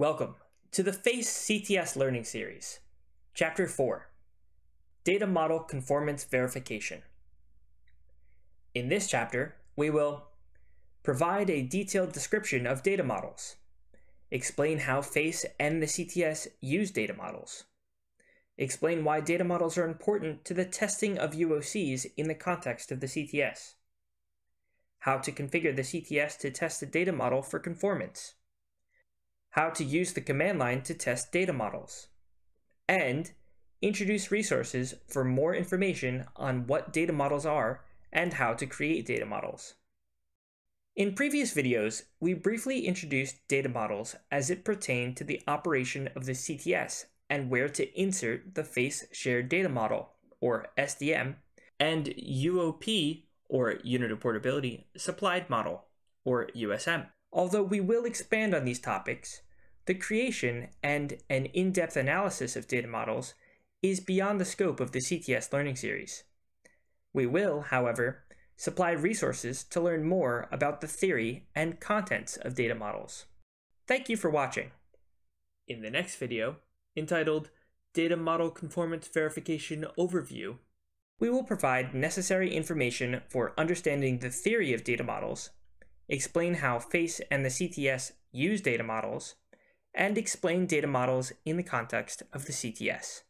Welcome to the FACE CTS Learning Series, Chapter 4 Data Model Conformance Verification. In this chapter, we will provide a detailed description of data models, explain how FACE and the CTS use data models, explain why data models are important to the testing of UOCs in the context of the CTS, how to configure the CTS to test a data model for conformance, how to use the command line to test data models, and introduce resources for more information on what data models are and how to create data models. In previous videos, we briefly introduced data models as it pertained to the operation of the CTS and where to insert the FACE Shared Data Model, or SDM, and UOP, or Unit of Portability, Supplied Model, or USM. Although we will expand on these topics, the creation and an in-depth analysis of data models is beyond the scope of the CTS learning series. We will, however, supply resources to learn more about the theory and contents of data models. Thank you for watching. In the next video, entitled Data Model Conformance Verification Overview, we will provide necessary information for understanding the theory of data models, explain how FACE and the CTS use data models, and explain data models in the context of the CTS.